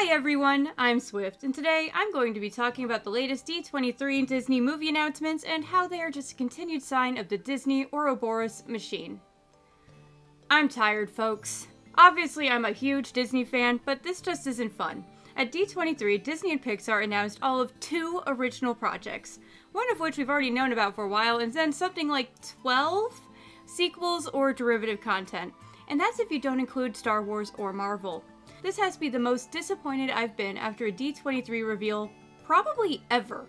Hi everyone, I'm Swift, and today I'm going to be talking about the latest D23 Disney movie announcements and how they are just a continued sign of the Disney Ouroboros machine. I'm tired, folks. Obviously, I'm a huge Disney fan, but this just isn't fun. At D23, Disney and Pixar announced all of two original projects, one of which we've already known about for a while, and then something like 12 sequels or derivative content. And that's if you don't include Star Wars or Marvel. This has to be the most disappointed I've been after a D23 reveal probably ever.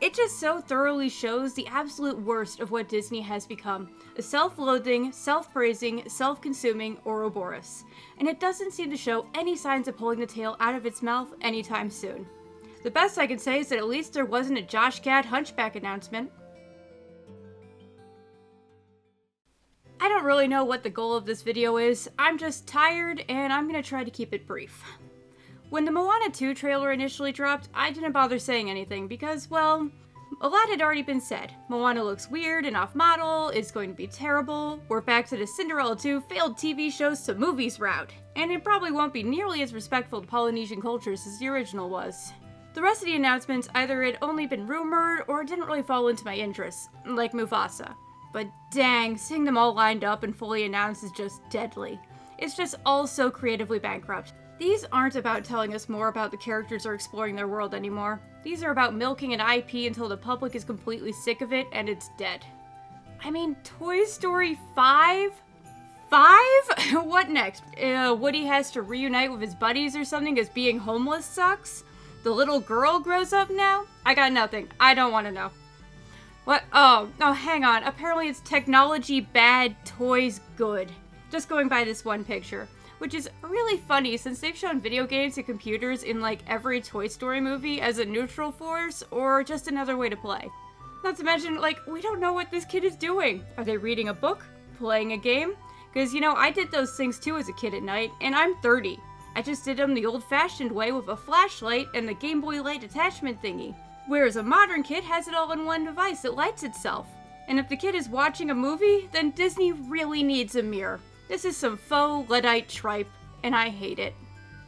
It just so thoroughly shows the absolute worst of what Disney has become a self loathing, self praising, self consuming Ouroboros. And it doesn't seem to show any signs of pulling the tail out of its mouth anytime soon. The best I can say is that at least there wasn't a Josh Gad Hunchback announcement. I don't really know what the goal of this video is. I'm just tired and I'm gonna try to keep it brief. When the Moana 2 trailer initially dropped, I didn't bother saying anything because, well, a lot had already been said. Moana looks weird and off model, it's going to be terrible, we're back to the Cinderella 2 failed TV shows to movies route, and it probably won't be nearly as respectful to Polynesian cultures as the original was. The rest of the announcements either had only been rumored or didn't really fall into my interests, like Mufasa. But dang, seeing them all lined up and fully announced is just deadly. It's just all so creatively bankrupt. These aren't about telling us more about the characters or exploring their world anymore. These are about milking an IP until the public is completely sick of it and it's dead. I mean, Toy Story 5? Five? what next? Uh, Woody has to reunite with his buddies or something because being homeless sucks? The little girl grows up now? I got nothing. I don't want to know. What? Oh, oh, hang on. Apparently it's technology bad, toys good. Just going by this one picture. Which is really funny since they've shown video games and computers in like every Toy Story movie as a neutral force or just another way to play. Not to mention, like, we don't know what this kid is doing. Are they reading a book? Playing a game? Because, you know, I did those things too as a kid at night, and I'm 30. I just did them the old fashioned way with a flashlight and the Game Boy Light attachment thingy. Whereas a modern kid has it all in one device, it lights itself. And if the kid is watching a movie, then Disney really needs a mirror. This is some faux Luddite tripe, and I hate it.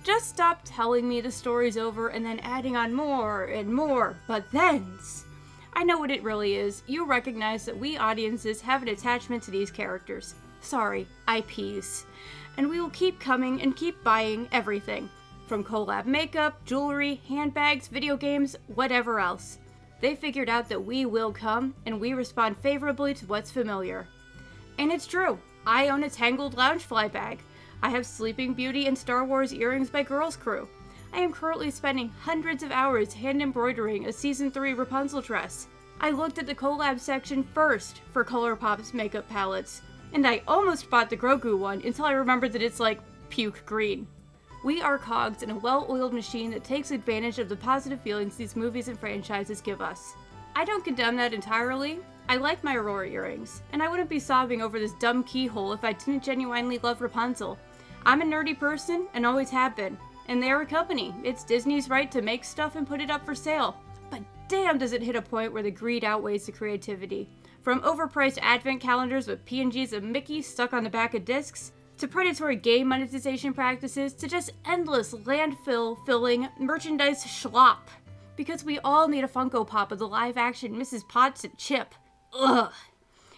Just stop telling me the story's over and then adding on more and more but thens. I know what it really is. You recognize that we audiences have an attachment to these characters. Sorry, IPs. And we will keep coming and keep buying everything. From collab makeup, jewelry, handbags, video games, whatever else. They figured out that we will come, and we respond favorably to what's familiar. And it's true. I own a Tangled Loungefly bag. I have Sleeping Beauty and Star Wars earrings by Girls Crew. I am currently spending hundreds of hours hand embroidering a Season 3 Rapunzel dress. I looked at the collab section first for ColourPop's makeup palettes, and I almost bought the Grogu one until I remembered that it's like puke green. We are cogs in a well-oiled machine that takes advantage of the positive feelings these movies and franchises give us. I don't condemn that entirely. I like my Aurora earrings, and I wouldn't be sobbing over this dumb keyhole if I didn't genuinely love Rapunzel. I'm a nerdy person, and always have been, and they are a company. It's Disney's right to make stuff and put it up for sale. But damn does it hit a point where the greed outweighs the creativity. From overpriced advent calendars with PNGs of Mickey stuck on the back of discs, to predatory game monetization practices, to just endless landfill filling merchandise schlop. Because we all need a Funko Pop of the live action Mrs. Potts and Chip. Ugh.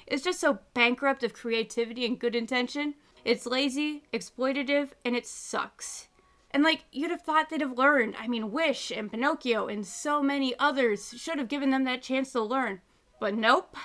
It's just so bankrupt of creativity and good intention. It's lazy, exploitative, and it sucks. And like, you'd have thought they'd have learned. I mean, Wish and Pinocchio and so many others should have given them that chance to learn. But nope.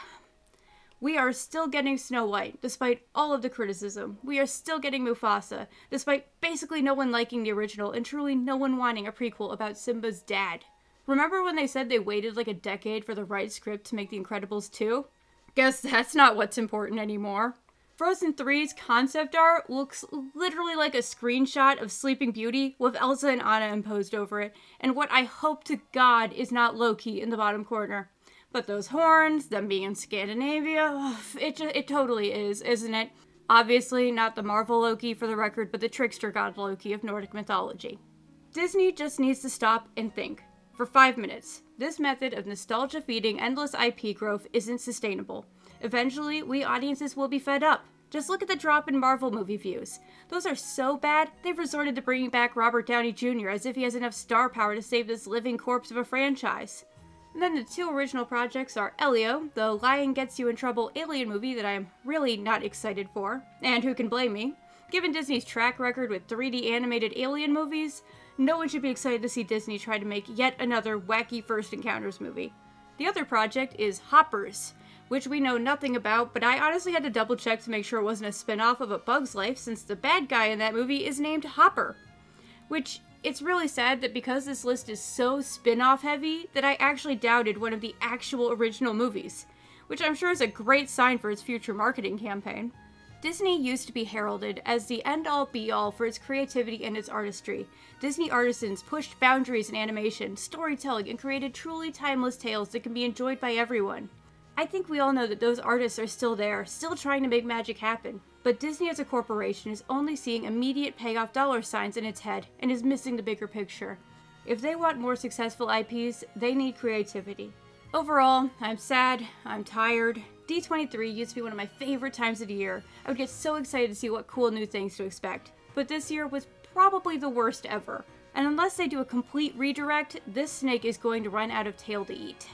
We are still getting Snow White, despite all of the criticism. We are still getting Mufasa, despite basically no one liking the original and truly no one wanting a prequel about Simba's dad. Remember when they said they waited like a decade for the right script to make The Incredibles 2? Guess that's not what's important anymore. Frozen 3's concept art looks literally like a screenshot of Sleeping Beauty with Elsa and Anna imposed over it, and what I hope to God is not Loki in the bottom corner. But those horns, them being in Scandinavia, it, it totally is, isn't it? Obviously, not the Marvel Loki for the record, but the trickster god Loki of Nordic mythology. Disney just needs to stop and think. For five minutes. This method of nostalgia feeding endless IP growth isn't sustainable. Eventually, we audiences will be fed up. Just look at the drop in Marvel movie views. Those are so bad, they've resorted to bringing back Robert Downey Jr. as if he has enough star power to save this living corpse of a franchise. And then the two original projects are Elio, the Lion Gets You in Trouble alien movie that I am really not excited for, and who can blame me? Given Disney's track record with 3D animated alien movies, no one should be excited to see Disney try to make yet another wacky First Encounters movie. The other project is Hoppers, which we know nothing about, but I honestly had to double check to make sure it wasn't a spin off of A Bug's Life since the bad guy in that movie is named Hopper. Which, it's really sad that because this list is so spin off heavy, that I actually doubted one of the actual original movies, which I'm sure is a great sign for its future marketing campaign. Disney used to be heralded as the end all be all for its creativity and its artistry. Disney artisans pushed boundaries in animation, storytelling, and created truly timeless tales that can be enjoyed by everyone. I think we all know that those artists are still there, still trying to make magic happen. But Disney as a corporation is only seeing immediate payoff dollar signs in its head and is missing the bigger picture. If they want more successful IPs, they need creativity. Overall, I'm sad, I'm tired. D23 used to be one of my favorite times of the year. I would get so excited to see what cool new things to expect. But this year was probably the worst ever. And unless they do a complete redirect, this snake is going to run out of tail to eat.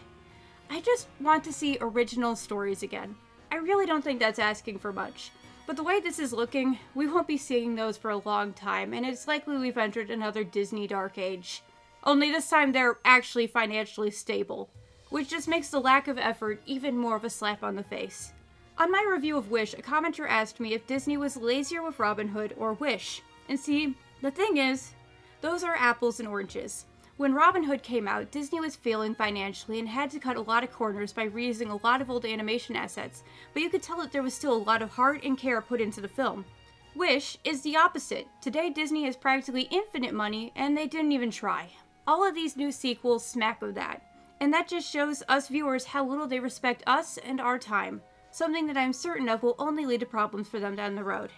I just want to see original stories again. I really don't think that's asking for much. But the way this is looking, we won't be seeing those for a long time, and it's likely we've entered another Disney Dark Age. Only this time they're actually financially stable, which just makes the lack of effort even more of a slap on the face. On my review of Wish, a commenter asked me if Disney was lazier with Robin Hood or Wish. And see, the thing is, those are apples and oranges. When Robin Hood came out, Disney was failing financially and had to cut a lot of corners by reusing a lot of old animation assets, but you could tell that there was still a lot of heart and care put into the film. Wish is the opposite. Today, Disney has practically infinite money, and they didn't even try. All of these new sequels smack of that, and that just shows us viewers how little they respect us and our time, something that I'm certain of will only lead to problems for them down the road.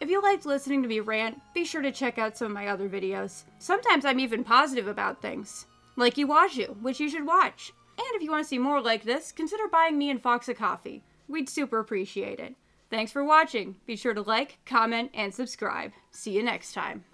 If you liked listening to me rant, be sure to check out some of my other videos. Sometimes I'm even positive about things, like Iwaju, which you should watch. And if you want to see more like this, consider buying me and Fox a coffee. We'd super appreciate it. Thanks for watching. Be sure to like, comment, and subscribe. See you next time.